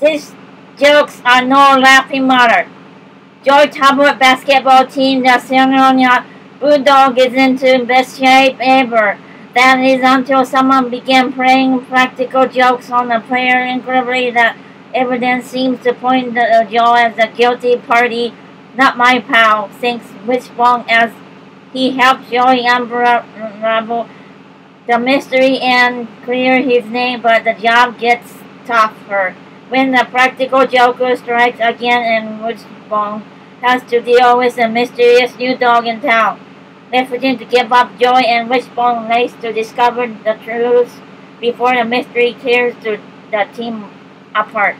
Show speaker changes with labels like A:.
A: These jokes are no laughing matter. Joe Talbot basketball team, the Sierra Bulldog is into best shape ever. That is until someone began playing practical jokes on the player incredibly that evidence seems to point to Joe as the guilty party. Not my pal, thinks Wishbone as he helps Joey unravel the mystery and clear his name, but the job gets tougher. When the practical joker strikes again and Wishbone has to deal with a mysterious new dog in town. Refusing to give up Joe and Wishbone race to discover the truth before the mystery tears the team apart.